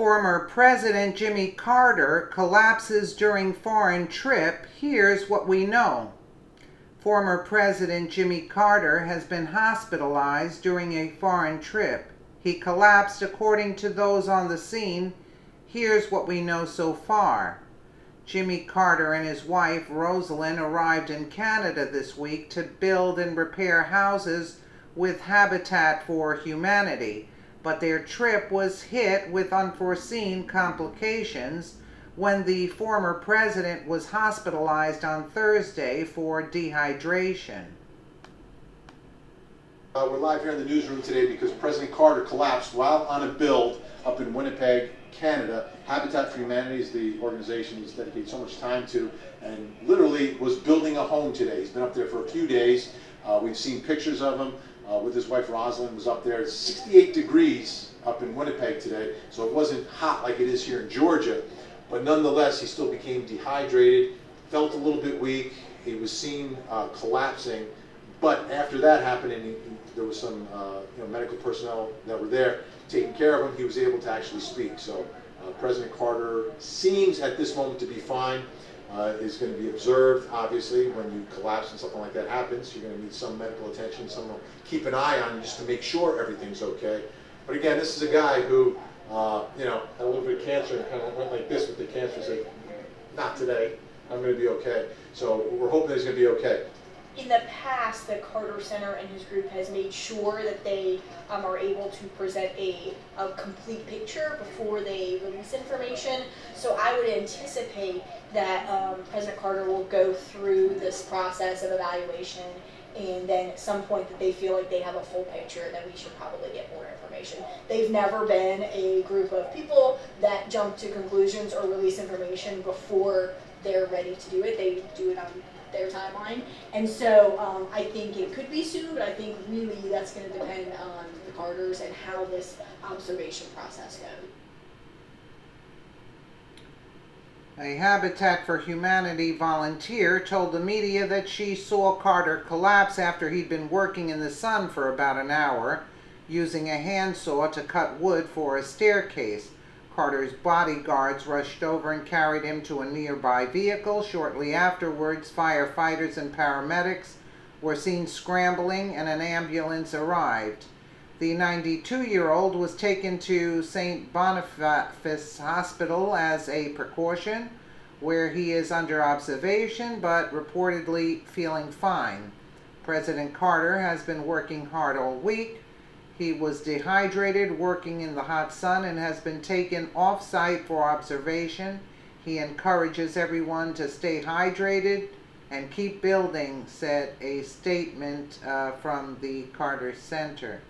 Former President Jimmy Carter collapses during foreign trip. Here's what we know. Former President Jimmy Carter has been hospitalized during a foreign trip. He collapsed according to those on the scene. Here's what we know so far. Jimmy Carter and his wife Rosalynn arrived in Canada this week to build and repair houses with Habitat for Humanity but their trip was hit with unforeseen complications when the former president was hospitalized on Thursday for dehydration. Uh, we're live here in the newsroom today because President Carter collapsed while on a build up in Winnipeg, Canada. Habitat for Humanity is the organization he's dedicated so much time to and literally was building a home today. He's been up there for a few days. Uh, we've seen pictures of him uh, with his wife Rosalynn was up there. It's 68 degrees up in Winnipeg today, so it wasn't hot like it is here in Georgia. But nonetheless, he still became dehydrated, felt a little bit weak. He was seen uh, collapsing. But after that happened, and he, there was some uh, you know, medical personnel that were there taking care of him, he was able to actually speak. So uh, President Carter seems at this moment to be fine uh, is going to be observed. Obviously, when you collapse and something like that happens, you're going to need some medical attention. Someone will keep an eye on you just to make sure everything's okay. But again, this is a guy who, uh, you know, had a little bit of cancer and kind of went like this with the cancer. Said, "Not today. I'm going to be okay." So we're hoping he's going to be okay in the past, the Carter Center and his group has made sure that they um, are able to present a, a complete picture before they release information. So I would anticipate that um, President Carter will go through this process of evaluation and then at some point that they feel like they have a full picture, then we should probably get more information. They've never been a group of people that jump to conclusions or release information before they're ready to do it. They do it on their timeline. And so um, I think it could be soon, but I think really that's going to depend on the Carters and how this observation process goes. A Habitat for Humanity volunteer told the media that she saw Carter collapse after he'd been working in the sun for about an hour, using a handsaw to cut wood for a staircase. Carter's bodyguards rushed over and carried him to a nearby vehicle. Shortly afterwards, firefighters and paramedics were seen scrambling and an ambulance arrived. The 92-year-old was taken to St. Boniface Hospital as a precaution, where he is under observation but reportedly feeling fine. President Carter has been working hard all week he was dehydrated working in the hot sun and has been taken off-site for observation. He encourages everyone to stay hydrated and keep building, said a statement uh, from the Carter Center.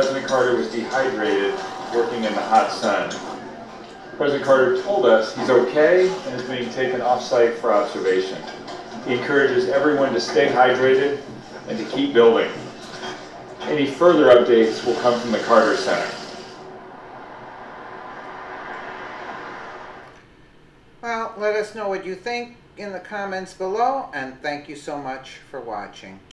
President Carter was dehydrated working in the hot sun. President Carter told us he's okay and is being taken off-site for observation. He encourages everyone to stay hydrated and to keep building. Any further updates will come from the Carter Center. Well, let us know what you think in the comments below, and thank you so much for watching.